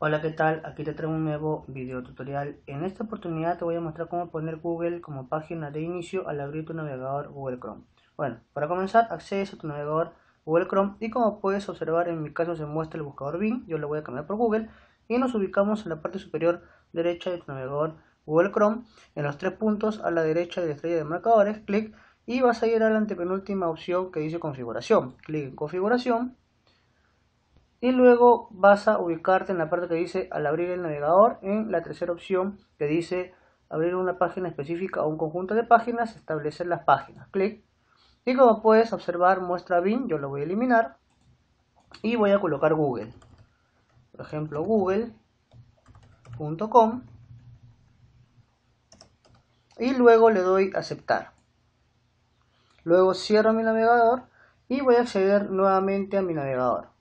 Hola, ¿qué tal? Aquí te traigo un nuevo video tutorial. En esta oportunidad te voy a mostrar cómo poner Google como página de inicio al abrir tu navegador Google Chrome. Bueno, para comenzar, accedes a tu navegador Google Chrome y como puedes observar, en mi caso se muestra el buscador Bing, yo lo voy a cambiar por Google y nos ubicamos en la parte superior derecha de tu navegador Google Chrome, en los tres puntos a la derecha de la estrella de marcadores, clic y vas a ir a la antepenúltima opción que dice configuración. Clic en configuración y luego vas a ubicarte en la parte que dice al abrir el navegador en la tercera opción que dice abrir una página específica o un conjunto de páginas, establecer las páginas, clic y como puedes observar muestra bin, yo lo voy a eliminar y voy a colocar Google, por ejemplo google.com y luego le doy aceptar. Luego cierro mi navegador y voy a acceder nuevamente a mi navegador.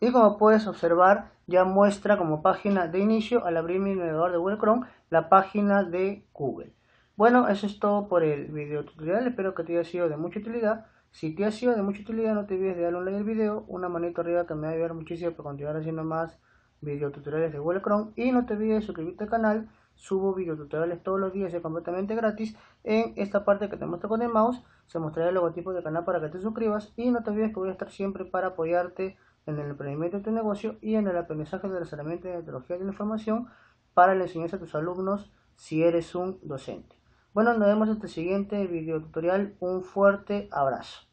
Y como puedes observar ya muestra como página de inicio al abrir mi navegador de Google Chrome la página de Google. Bueno, eso es todo por el video tutorial, espero que te haya sido de mucha utilidad. Si te ha sido de mucha utilidad no te olvides de darle un like al video, una manito arriba que me va a ayudar muchísimo para continuar haciendo más videotutoriales de Google Chrome y no te olvides de suscribirte al canal, subo videotutoriales todos los días y completamente gratis. En esta parte que te muestro con el mouse se mostrará el logotipo del canal para que te suscribas y no te olvides que voy a estar siempre para apoyarte en el emprendimiento de tu negocio y en el aprendizaje de las herramientas de tecnología de la información para la enseñanza a tus alumnos si eres un docente. Bueno, nos vemos en el siguiente video tutorial. Un fuerte abrazo.